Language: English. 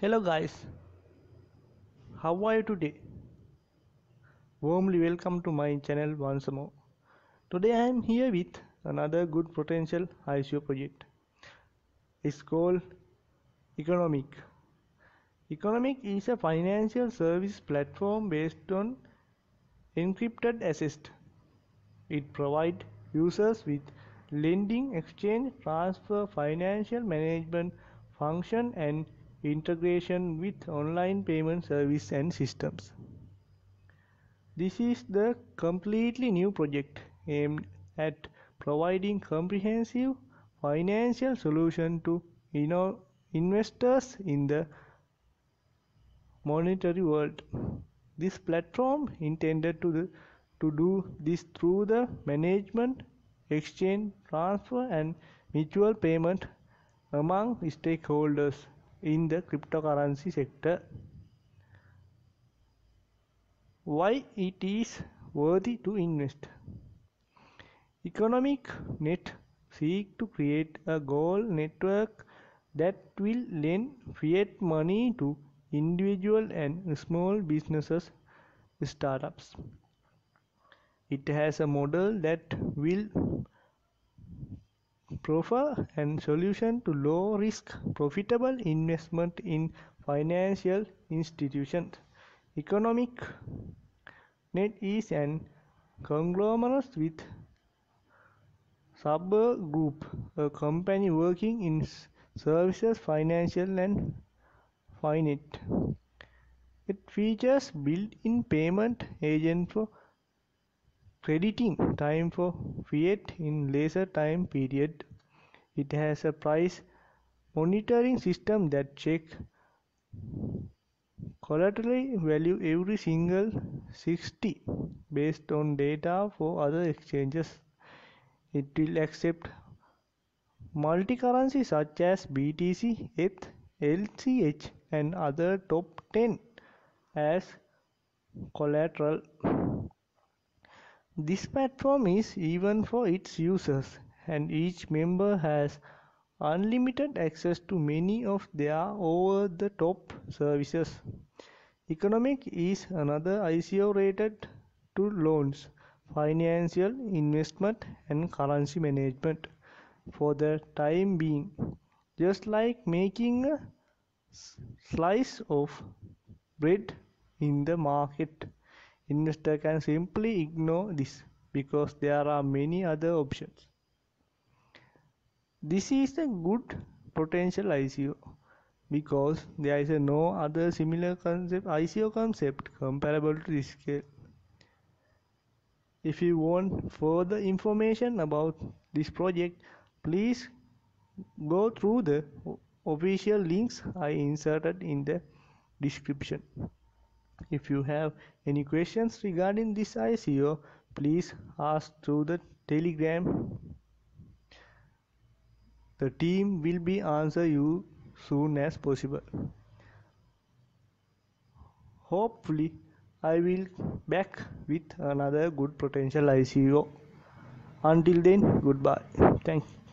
Hello guys, how are you today? Warmly welcome to my channel once more. Today I am here with another good potential ICO project. It's called Ecoinomic. Ecoinomic is a financial service platform based on encrypted assets. It provides users with lending, exchange, transfer, financial management function and integration with online payment service and systems. This is the completely new project aimed at providing comprehensive financial solution to investors in the monetary world. This platform intended to, to do this through the management, exchange, transfer and mutual payment among stakeholders in the cryptocurrency sector. Why it is worthy to invest? Ecoinomic Net seek to create a goal network that will lend fiat money to individual and small businesses startups. It has a model that will proffer and solution to low risk profitable investment in financial institutions. Ecoinomic Net is an conglomerate with Subber Group, a company working in services, financial and finite. It features built-in payment agent for crediting time for fiat in lesser time period. It has a price monitoring system that check collateral value every single 60 based on data for other exchanges. It will accept multi-currency such as BTC, ETH, LCH and other top 10 as collateral. This platform is even for its users and each member has unlimited access to many of their over-the-top services. Ecoinomic is another ICO rated to loans, financial investment and currency management for the time being. Just like making a slice of bread in the market, investor can simply ignore this because there are many other options. This is a good potential ICO because there is no other similar concept ICO concept comparable to this scale. If you want further information about this project, please go through the official links I inserted in the description. If you have any questions regarding this ICO, please ask through the telegram. The team will be answer you soon as possible. Hopefully, I will back with another good potential ICO. Until then, goodbye. Thank you.